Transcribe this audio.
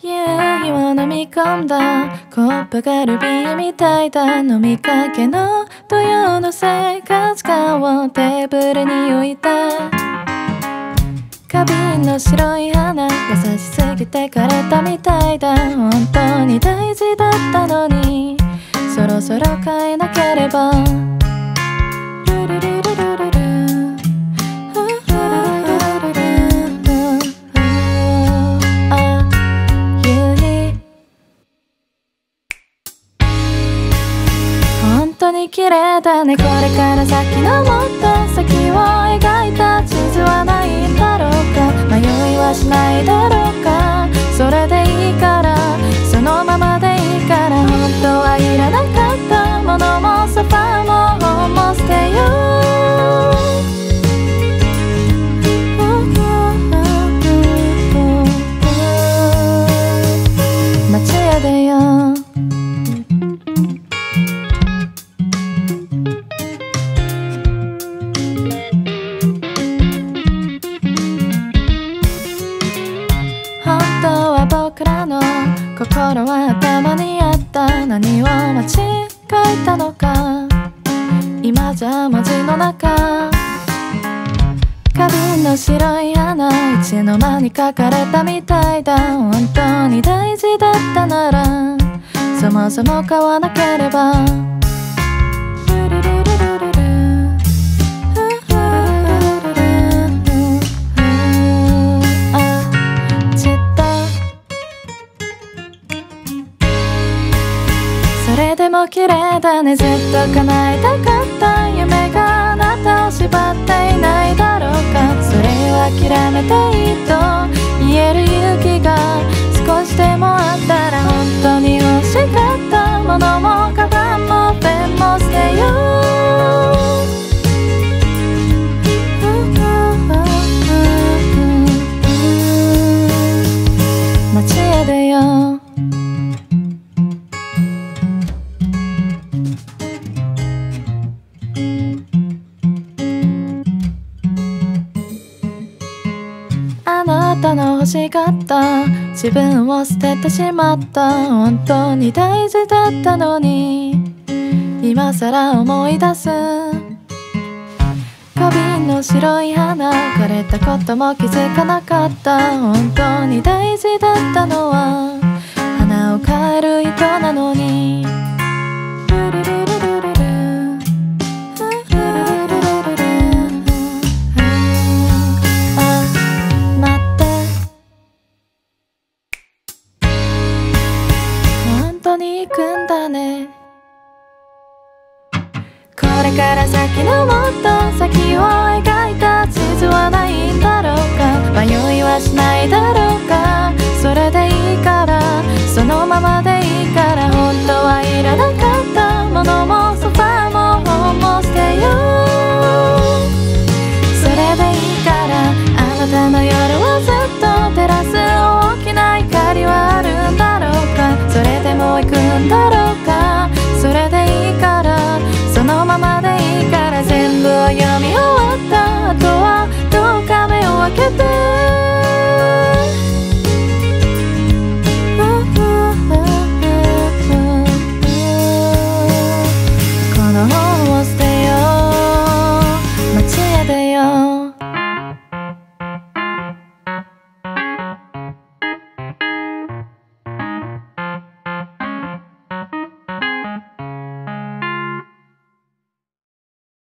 夕日を飲み込んだ。コップがルビーみたいだ。飲みかけの。土曜の生活感をテーブルに置いた。花瓶の白い花優しすぎて枯れたみたいだ。本当に大事だったのに。そろそろ変えなければ。本当に綺麗だねこれから先のもっと先を描いた地図はないんだろうか。迷いはしないだろうか。それでいいからそのままでいいから本当はいらなかったものもソファーも本も捨てよう。街へ出よ。う心は頭にあった。何を間違えたのか。今じゃ文字の中。花瓶の白い花いつの間に書かれたみたいだ。本当に大事だったなら。そもそも買わなければ。それでも綺麗だね。ずっと叶えたかった夢があなたを縛っていないだろうか。それを諦めていいと言える勇気が少しでもあったらあなたの欲しかった。自分を捨ててしまった。本当に大事だったのに。今さら思い出す。花瓶の白い花枯れたことも気づかなかった。本当に大事だったのは花を変える糸なのに。れから先のもっと先を描いた地図はないんだろうか。迷いはしないだろう